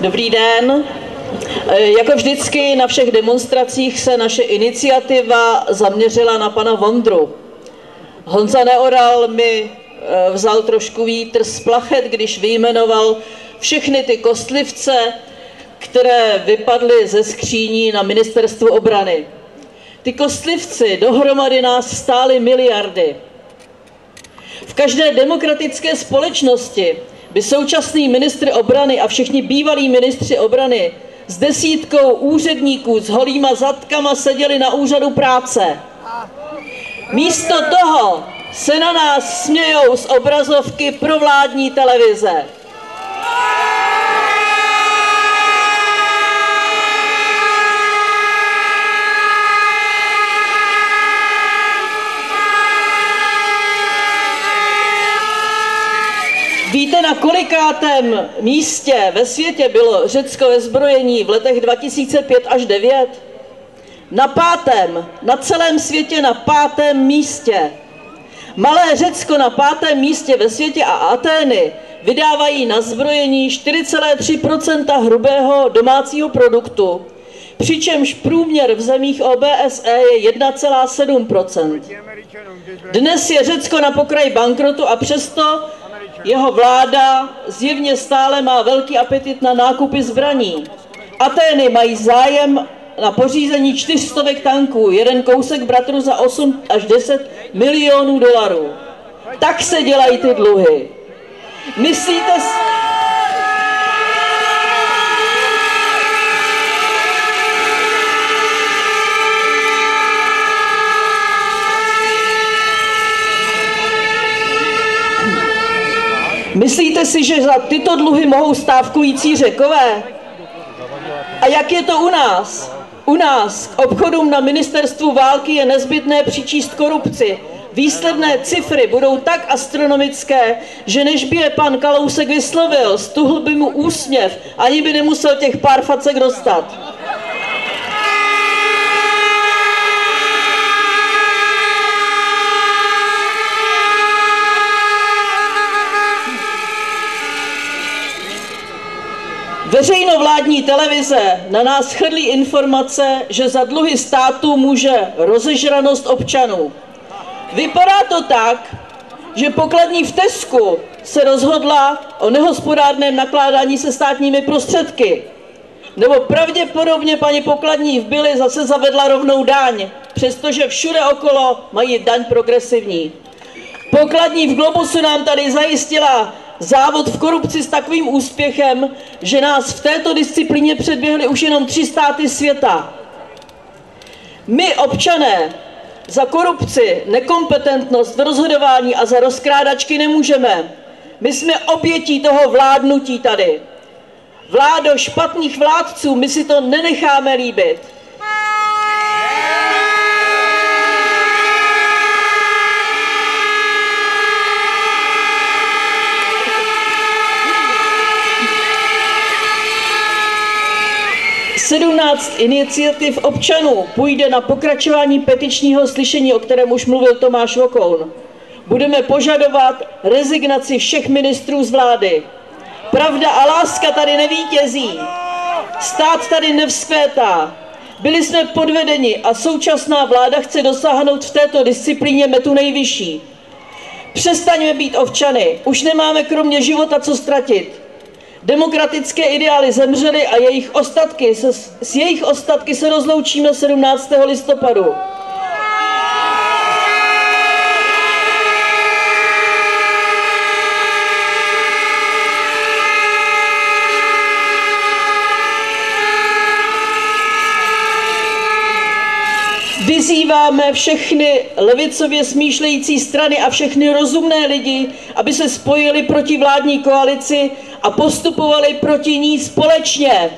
Dobrý den. E, jako vždycky na všech demonstracích se naše iniciativa zaměřila na pana Vondru. Honza Neoral mi e, vzal trošku vítr z plachet, když vyjmenoval všechny ty kostlivce, které vypadly ze skříní na ministerstvu obrany. Ty kostlivci dohromady nás stály miliardy. V každé demokratické společnosti by současný ministr obrany a všichni bývalí ministři obrany s desítkou úředníků s holýma zadkama seděli na úřadu práce. Místo toho se na nás smějou z obrazovky provládní televize. Na kolikátém místě ve světě bylo Řecko ve zbrojení v letech 2005 až 9? Na pátém, na celém světě na pátém místě. Malé Řecko na pátém místě ve světě a Atény vydávají na zbrojení 4,3% hrubého domácího produktu, přičemž průměr v zemích OBSE je 1,7% Dnes je Řecko na pokraji bankrotu a přesto jeho vláda zjevně stále má velký apetit na nákupy zbraní. Atény mají zájem na pořízení čtyřstovek tanků, jeden kousek bratru za 8 až 10 milionů dolarů. Tak se dělají ty dluhy. Myslíte si... Myslíte si, že za tyto dluhy mohou stávkující řekové? A jak je to u nás? U nás k obchodům na ministerstvu války je nezbytné přičíst korupci. Výsledné cifry budou tak astronomické, že než by je pan Kalousek vyslovil, stuhl by mu úsměv, ani by nemusel těch pár facek dostat. Veřejnovládní televize na nás chrlí informace, že za dluhy státu může rozežranost občanů. Vypadá to tak, že pokladní v Tesku se rozhodla o nehospodárném nakládání se státními prostředky. Nebo pravděpodobně paní pokladní v Byli zase zavedla rovnou daň, přestože všude okolo mají daň progresivní. Pokladní v Globusu nám tady zajistila závod v korupci s takovým úspěchem, že nás v této disciplíně předběhly už jenom tři státy světa. My, občané, za korupci, nekompetentnost v rozhodování a za rozkrádačky nemůžeme. My jsme obětí toho vládnutí tady. Vládo špatných vládců, my si to nenecháme líbit. 17 iniciativ občanů půjde na pokračování petičního slyšení, o kterém už mluvil Tomáš Vokoun. Budeme požadovat rezignaci všech ministrů z vlády. Pravda a láska tady nevítězí. Stát tady nevzkvétá. Byli jsme podvedeni a současná vláda chce dosáhnout v této disciplíně metu nejvyšší. Přestaňme být ovčany, už nemáme kromě života co ztratit. Demokratické ideály zemřely a jejich ostatky se, s jejich ostatky se rozloučíme 17. listopadu. Vyzýváme všechny levicově smýšlející strany a všechny rozumné lidi, aby se spojili proti vládní koalici a postupovali proti ní společně.